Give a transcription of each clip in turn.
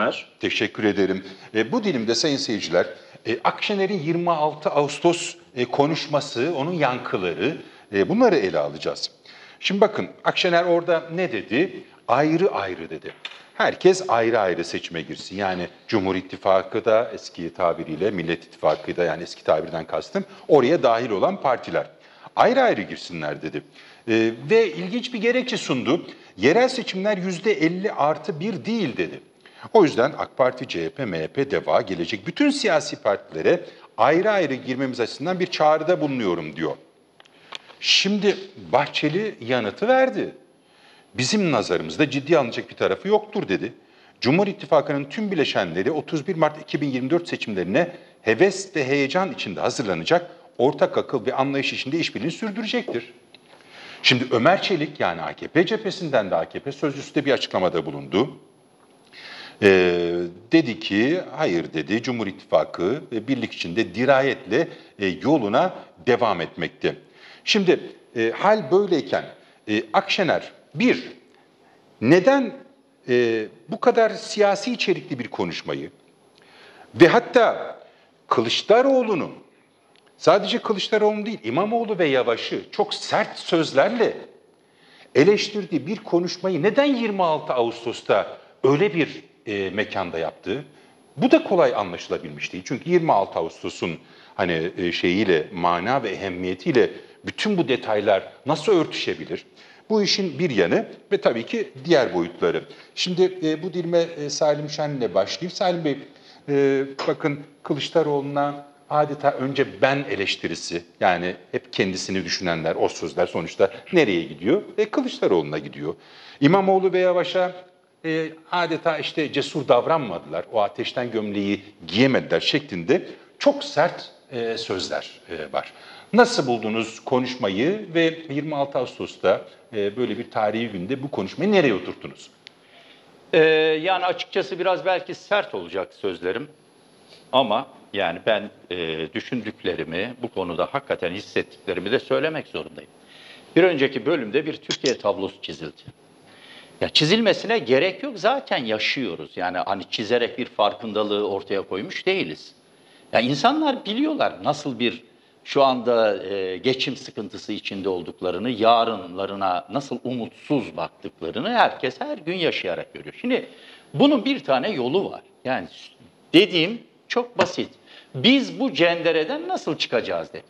akşamlar. Teşekkür ederim. E, bu dilimde sayın seyirciler, e, Akşener'in 26 Ağustos e, konuşması, onun yankıları, e, bunları ele alacağız. Şimdi bakın Akşener orada ne dedi? Ayrı ayrı dedi. Herkes ayrı ayrı seçime girsin. Yani Cumhur İttifakı da eski tabiriyle Millet İttifakı da yani eski tabirden kastım oraya dahil olan partiler. Ayrı ayrı girsinler dedi. E, ve ilginç bir gerekçe sundu. Yerel seçimler %50 artı 1 değil dedi. O yüzden AK Parti, CHP, MHP, DEVA, Gelecek bütün siyasi partilere ayrı ayrı girmemiz açısından bir çağrıda bulunuyorum diyor. Şimdi Bahçeli yanıtı verdi. Bizim nazarımızda ciddi alınacak bir tarafı yoktur dedi. Cumhur İttifakı'nın tüm bileşenleri 31 Mart 2024 seçimlerine heves ve heyecan içinde hazırlanacak, ortak akıl ve anlayış içinde işbirliğini sürdürecektir. Şimdi Ömer Çelik yani AKP cephesinden de AKP sözcüsü de bir açıklamada bulundu. Ee, dedi ki hayır dedi Cumhur İttifakı ve birlik içinde dirayetle e, yoluna devam etmekte. Şimdi e, hal böyleyken e, Akşener bir neden e, bu kadar siyasi içerikli bir konuşmayı ve hatta Kılıçdaroğlu'nun sadece Kılıçdaroğlu değil İmamoğlu ve Yavaş'ı çok sert sözlerle eleştirdiği bir konuşmayı neden 26 Ağustos'ta öyle bir e, mekanda yaptı? Bu da kolay anlaşılabilmiş değil. Çünkü 26 Ağustos'un hani e, şeyiyle, mana ve ehemmiyetiyle bütün bu detaylar nasıl örtüşebilir? Bu işin bir yanı ve tabii ki diğer boyutları. Şimdi e, bu dilime e, Salim Şen'le başlayayım. Salim Bey, e, bakın Kılıçdaroğlu'na adeta önce ben eleştirisi, yani hep kendisini düşünenler, o sözler sonuçta nereye gidiyor? E, Kılıçdaroğlu'na gidiyor. İmamoğlu ve Yavaş'a e, adeta işte cesur davranmadılar, o ateşten gömleği giyemediler şeklinde çok sert e, sözler e, var. Nasıl buldunuz konuşmayı ve 26 Ağustos'ta e, böyle bir tarihi günde bu konuşmayı nereye oturttunuz? Ee, yani açıkçası biraz belki sert olacak sözlerim ama yani ben e, düşündüklerimi bu konuda hakikaten hissettiklerimi de söylemek zorundayım. Bir önceki bölümde bir Türkiye tablosu çizildi. Ya çizilmesine gerek yok zaten yaşıyoruz. Yani hani çizerek bir farkındalığı ortaya koymuş değiliz. Ya insanlar biliyorlar nasıl bir şu anda e, geçim sıkıntısı içinde olduklarını, yarınlarına nasıl umutsuz baktıklarını herkes her gün yaşayarak görüyor. Şimdi bunun bir tane yolu var. Yani dediğim çok basit. Biz bu cendereden nasıl çıkacağız dedim.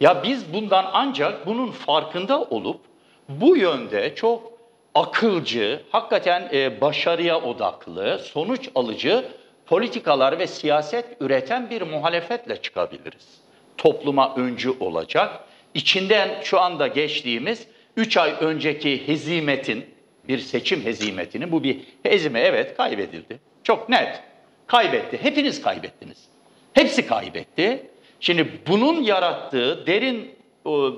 Ya biz bundan ancak bunun farkında olup bu yönde çok akılcı, hakikaten e, başarıya odaklı, sonuç alıcı politikalar ve siyaset üreten bir muhalefetle çıkabiliriz. Topluma öncü olacak. İçinden şu anda geçtiğimiz 3 ay önceki hezimetin, bir seçim hezimetini, bu bir hezime evet kaybedildi. Çok net. Kaybetti. Hepiniz kaybettiniz. Hepsi kaybetti. Şimdi bunun yarattığı derin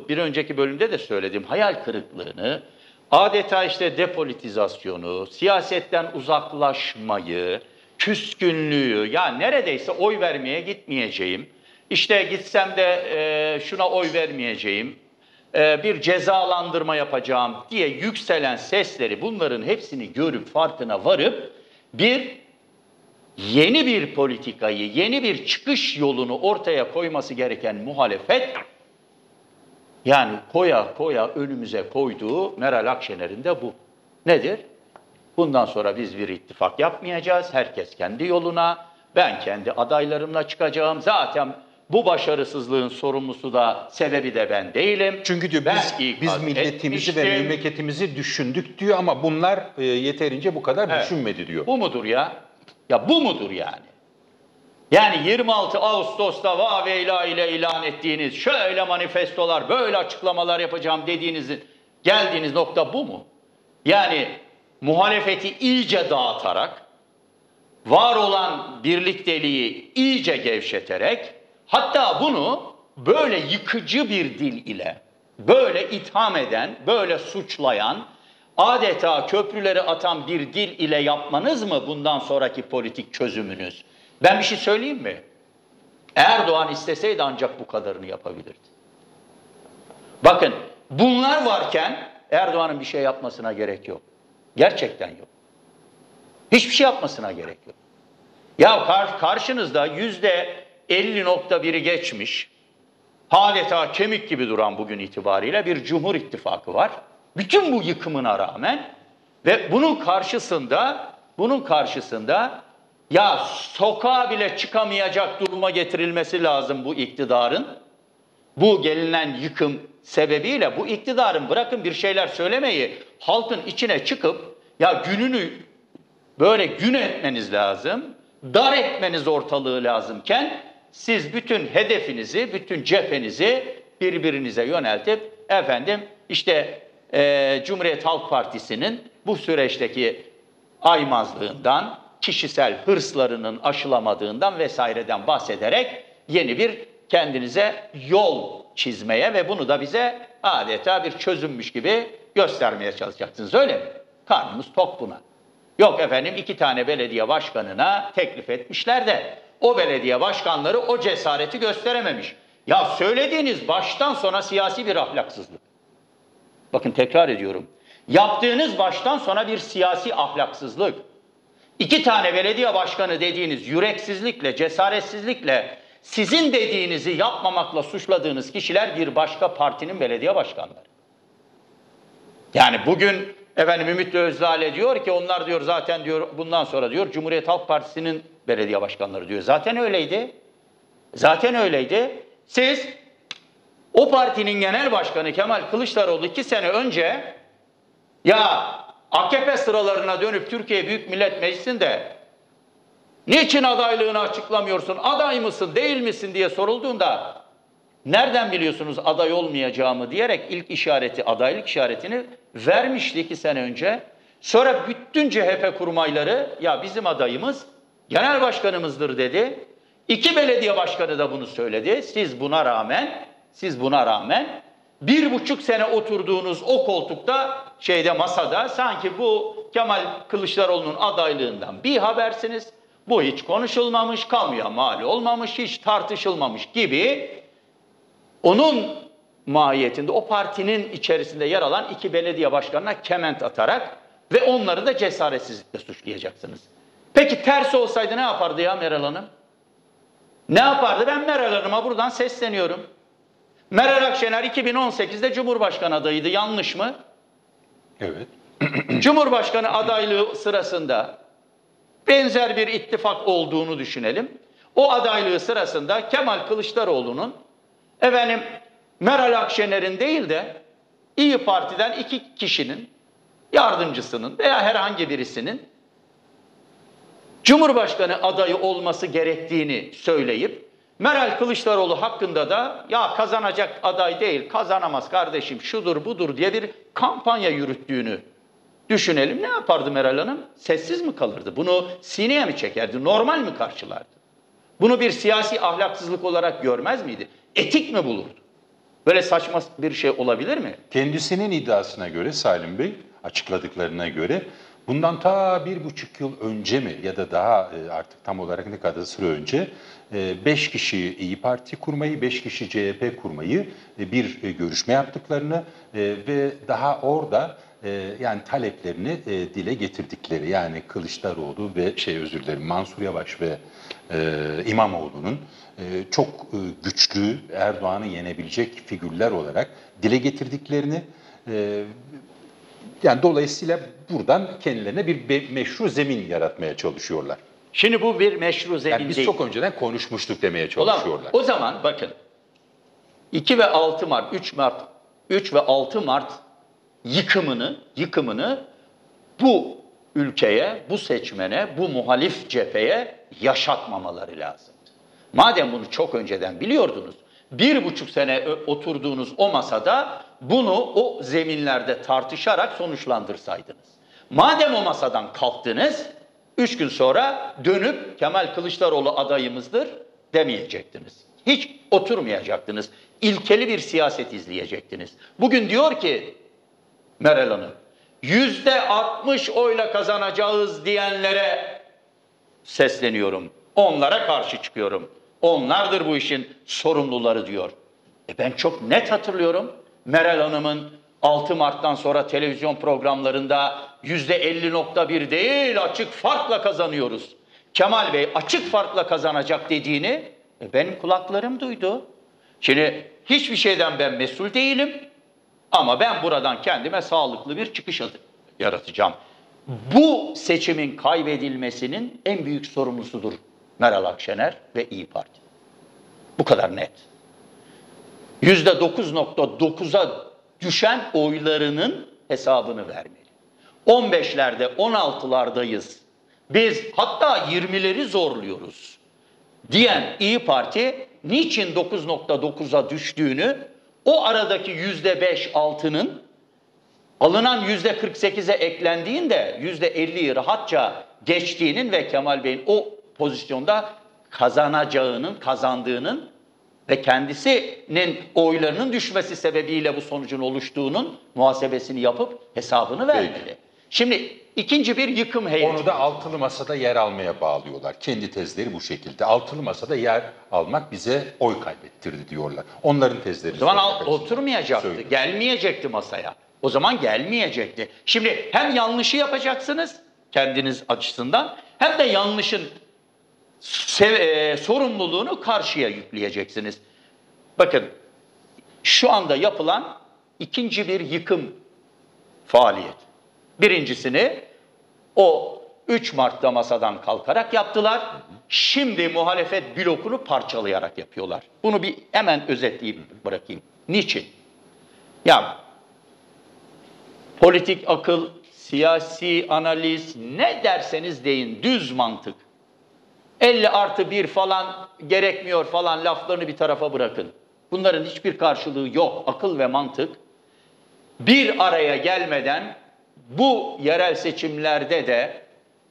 bir önceki bölümde de söylediğim hayal kırıklığını, adeta işte depolitizasyonu, siyasetten uzaklaşmayı, küskünlüğü, ya neredeyse oy vermeye gitmeyeceğim, işte gitsem de e, şuna oy vermeyeceğim, e, bir cezalandırma yapacağım diye yükselen sesleri bunların hepsini görüp farkına varıp bir yeni bir politikayı, yeni bir çıkış yolunu ortaya koyması gereken muhalefet yani koya koya önümüze koyduğu Meral Akşener'in de bu. Nedir? Bundan sonra biz bir ittifak yapmayacağız. Herkes kendi yoluna. Ben kendi adaylarımla çıkacağım. Zaten bu başarısızlığın sorumlusu da sebebi de ben değilim. Çünkü diyor ben biz, biz milletimizi ve memleketimizi düşündük diyor ama bunlar e, yeterince bu kadar evet. düşünmedi diyor. Bu mudur ya? Ya bu mudur yani? Yani 26 Ağustos'ta Vaveyla ile ilan ettiğiniz şöyle manifestolar, böyle açıklamalar yapacağım dediğinizin geldiğiniz nokta bu mu? Yani muhalefeti iyice dağıtarak, var olan birlikteliği iyice gevşeterek, hatta bunu böyle yıkıcı bir dil ile, böyle itham eden, böyle suçlayan, adeta köprüleri atan bir dil ile yapmanız mı bundan sonraki politik çözümünüz? Ben bir şey söyleyeyim mi? Erdoğan isteseydi ancak bu kadarını yapabilirdi. Bakın bunlar varken Erdoğan'ın bir şey yapmasına gerek yok. Gerçekten yok. Hiçbir şey yapmasına gerek yok. Ya kar, karşınızda yüzde 50.1'i geçmiş, adeta kemik gibi duran bugün itibariyle bir Cumhur İttifakı var. Bütün bu yıkımına rağmen ve bunun karşısında, bunun karşısında ya sokağa bile çıkamayacak duruma getirilmesi lazım bu iktidarın. Bu gelinen yıkım sebebiyle bu iktidarın bırakın bir şeyler söylemeyi halkın içine çıkıp ya gününü böyle gün etmeniz lazım, dar etmeniz ortalığı lazımken siz bütün hedefinizi, bütün cephenizi birbirinize yöneltip efendim işte e, Cumhuriyet Halk Partisi'nin bu süreçteki aymazlığından, kişisel hırslarının aşılamadığından vesaireden bahsederek yeni bir kendinize yol çizmeye ve bunu da bize adeta bir çözümmüş gibi göstermeye çalışacaksınız öyle mi? Karnımız tok buna. Yok efendim iki tane belediye başkanına teklif etmişler de o belediye başkanları o cesareti gösterememiş. Ya söylediğiniz baştan sona siyasi bir ahlaksızlık. Bakın tekrar ediyorum. Yaptığınız baştan sona bir siyasi ahlaksızlık. İki tane belediye başkanı dediğiniz yüreksizlikle, cesaretsizlikle sizin dediğinizi yapmamakla suçladığınız kişiler bir başka partinin belediye başkanları. Yani bugün efendim Ümit Özdağ diyor ki onlar diyor zaten diyor bundan sonra diyor Cumhuriyet Halk Partisi'nin belediye başkanları diyor. Zaten öyleydi. Zaten öyleydi. Siz o partinin genel başkanı Kemal Kılıçdaroğlu iki sene önce ya AKP sıralarına dönüp Türkiye Büyük Millet Meclisi'nde niçin adaylığını açıklamıyorsun, aday mısın, değil misin diye sorulduğunda nereden biliyorsunuz aday olmayacağımı diyerek ilk işareti, adaylık işaretini vermişti iki sene önce. Sonra bütün CHP kurmayları ya bizim adayımız genel başkanımızdır dedi. İki belediye başkanı da bunu söyledi. Siz buna rağmen, siz buna rağmen bir buçuk sene oturduğunuz o koltukta şeyde masada sanki bu Kemal Kılıçdaroğlu'nun adaylığından bir habersiniz. Bu hiç konuşulmamış, kamuya mal olmamış, hiç tartışılmamış gibi onun mahiyetinde o partinin içerisinde yer alan iki belediye başkanına kement atarak ve onları da cesaretsizlikle suçlayacaksınız. Peki tersi olsaydı ne yapardı ya Meral Hanım? Ne yapardı? Ben Meral Hanım'a buradan sesleniyorum. Meral Akşener 2018'de Cumhurbaşkanı adayıydı. Yanlış mı? Evet. Cumhurbaşkanı adaylığı sırasında benzer bir ittifak olduğunu düşünelim. O adaylığı sırasında Kemal Kılıçdaroğlu'nun efendim Meral Akşener'in değil de İyi Parti'den iki kişinin yardımcısının veya herhangi birisinin Cumhurbaşkanı adayı olması gerektiğini söyleyip Meral Kılıçdaroğlu hakkında da ya kazanacak aday değil, kazanamaz kardeşim şudur budur diye bir kampanya yürüttüğünü düşünelim. Ne yapardı Meral Hanım? Sessiz mi kalırdı? Bunu sineye mi çekerdi? Normal mi karşılardı? Bunu bir siyasi ahlaksızlık olarak görmez miydi? Etik mi bulurdu? Böyle saçma bir şey olabilir mi? Kendisinin iddiasına göre Salim Bey, açıkladıklarına göre bundan ta bir buçuk yıl önce mi ya da daha e, artık tam olarak ne kadar süre önce e, beş kişi İyi Parti kurmayı, beş kişi CHP kurmayı e, bir görüşme yaptıklarını ve daha orada yani taleplerini dile getirdikleri yani Kılıçdaroğlu ve şey özür dilerim Mansur Yavaş ve İmamoğlu'nun çok güçlü Erdoğan'ı yenebilecek figürler olarak dile getirdiklerini yani dolayısıyla buradan kendilerine bir meşru zemin yaratmaya çalışıyorlar. Şimdi bu bir meşru zemin yani biz değil. çok önceden konuşmuştuk demeye çalışıyorlar. O zaman bakın 2 ve 6 Mart, 3 Mart, 3 ve 6 Mart yıkımını, yıkımını bu ülkeye, bu seçmene, bu muhalif cepheye yaşatmamaları lazım. Madem bunu çok önceden biliyordunuz, bir buçuk sene oturduğunuz o masada bunu o zeminlerde tartışarak sonuçlandırsaydınız. Madem o masadan kalktınız, üç gün sonra dönüp Kemal Kılıçdaroğlu adayımızdır demeyecektiniz. Hiç oturmayacaktınız. İlkeli bir siyaset izleyecektiniz. Bugün diyor ki Meral Hanım, yüzde 60 oyla kazanacağız diyenlere sesleniyorum. Onlara karşı çıkıyorum. Onlardır bu işin sorumluları diyor. E ben çok net hatırlıyorum. Meral Hanım'ın 6 Mart'tan sonra televizyon programlarında yüzde 50.1 değil açık farkla kazanıyoruz. Kemal Bey açık farkla kazanacak dediğini e, benim kulaklarım duydu. Şimdi hiçbir şeyden ben mesul değilim ama ben buradan kendime sağlıklı bir çıkış adı yaratacağım. Bu seçimin kaybedilmesinin en büyük sorumlusudur Meral Akşener ve İyi Parti. Bu kadar net. %9.9'a düşen oylarının hesabını vermeli. 15'lerde 16'lardayız. Biz hatta 20'leri zorluyoruz diyen İyi Parti niçin 9.9'a düştüğünü o aradaki %5-6'nın alınan %48'e eklendiğinde %50'yi rahatça geçtiğinin ve Kemal Bey'in o pozisyonda kazanacağının, kazandığının ve kendisinin oylarının düşmesi sebebiyle bu sonucun oluştuğunun muhasebesini yapıp hesabını vermeli. Şimdi ikinci bir yıkım heyeti. Onu da altılı masada yer almaya bağlıyorlar. Kendi tezleri bu şekilde. Altılı masada yer almak bize oy kaybettirdi diyorlar. Onların tezleri. O zaman al- oturmayacaktı, Söyle. gelmeyecekti masaya. O zaman gelmeyecekti. Şimdi hem yanlışı yapacaksınız kendiniz açısından hem de yanlışın e, sorumluluğunu karşıya yükleyeceksiniz. Bakın şu anda yapılan ikinci bir yıkım faaliyet. Birincisini o 3 Mart'ta masadan kalkarak yaptılar. Şimdi muhalefet blokunu parçalayarak yapıyorlar. Bunu bir hemen özetleyip bırakayım. Niçin? Ya politik akıl, siyasi analiz ne derseniz deyin düz mantık. 50 artı 1 falan gerekmiyor falan laflarını bir tarafa bırakın. Bunların hiçbir karşılığı yok. Akıl ve mantık bir araya gelmeden bu yerel seçimlerde de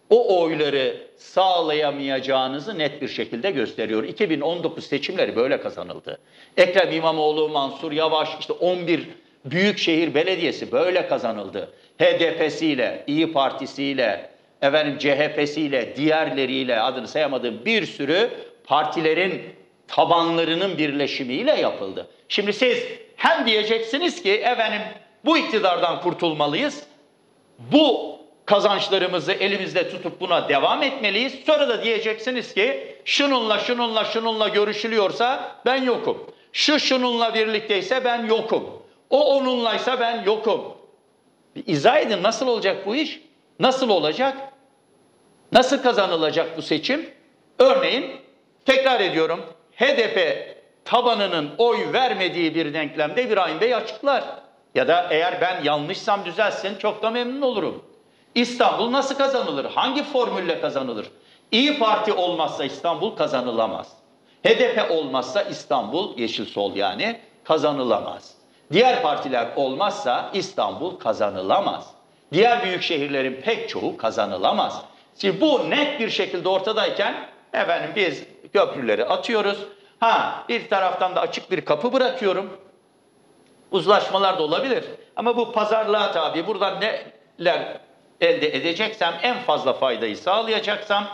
o oyları sağlayamayacağınızı net bir şekilde gösteriyor. 2019 seçimleri böyle kazanıldı. Ekrem İmamoğlu, Mansur Yavaş, işte 11 büyükşehir belediyesi böyle kazanıldı. HDP'siyle, İyi Partisi'yle, efendim CHP'siyle, diğerleriyle adını sayamadığım bir sürü partilerin tabanlarının birleşimiyle yapıldı. Şimdi siz hem diyeceksiniz ki efendim bu iktidardan kurtulmalıyız. Bu kazançlarımızı elimizde tutup buna devam etmeliyiz. Sonra da diyeceksiniz ki şununla şununla şununla görüşülüyorsa ben yokum. Şu şununla birlikteyse ben yokum. O onunlaysa ben yokum. Bir izah edin nasıl olacak bu iş? Nasıl olacak? Nasıl kazanılacak bu seçim? Örneğin tekrar ediyorum HDP tabanının oy vermediği bir denklemde İbrahim Bey açıklar. Ya da eğer ben yanlışsam düzelsin çok da memnun olurum. İstanbul nasıl kazanılır? Hangi formülle kazanılır? İyi Parti olmazsa İstanbul kazanılamaz. HDP olmazsa İstanbul, Yeşil Sol yani kazanılamaz. Diğer partiler olmazsa İstanbul kazanılamaz. Diğer büyük şehirlerin pek çoğu kazanılamaz. Şimdi bu net bir şekilde ortadayken efendim biz köprüleri atıyoruz. Ha bir taraftan da açık bir kapı bırakıyorum. Uzlaşmalar da olabilir. Ama bu pazarlığa tabi. Buradan neler elde edeceksem, en fazla faydayı sağlayacaksam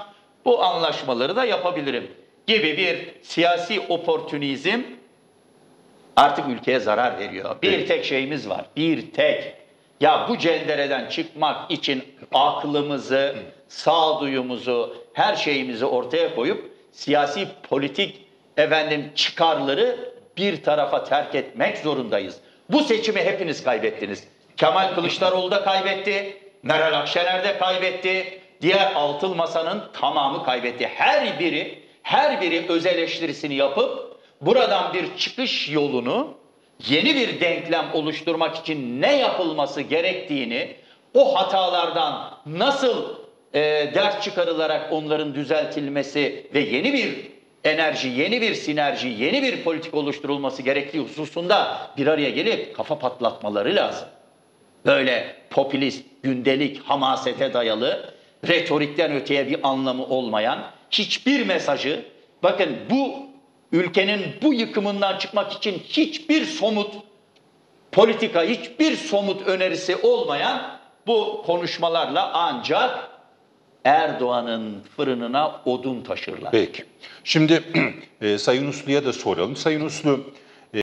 bu anlaşmaları da yapabilirim. Gibi bir siyasi oportunizm artık ülkeye zarar veriyor. Bir Evet. tek şeyimiz var. Bir tek. Ya bu cendereden çıkmak için aklımızı, sağduyumuzu, her şeyimizi ortaya koyup siyasi politik efendim çıkarları bir tarafa terk etmek zorundayız. Bu seçimi hepiniz kaybettiniz. Kemal Kılıçdaroğlu da kaybetti, Meral Akşener de kaybetti, diğer altılı masanın tamamı kaybetti. Her biri, her biri öz eleştirisini yapıp buradan bir çıkış yolunu yeni bir denklem oluşturmak için ne yapılması gerektiğini, o hatalardan nasıl e, ders çıkarılarak onların düzeltilmesi ve yeni bir enerji, yeni bir sinerji, yeni bir politik oluşturulması gerektiği hususunda bir araya gelip kafa patlatmaları lazım. Böyle popülist, gündelik, hamasete dayalı, retorikten öteye bir anlamı olmayan hiçbir mesajı, bakın bu ülkenin bu yıkımından çıkmak için hiçbir somut politika, hiçbir somut önerisi olmayan bu konuşmalarla ancak Erdoğan'ın fırınına odun taşırlar. Peki. Şimdi e, Sayın Uslu'ya da soralım. Sayın Uslu,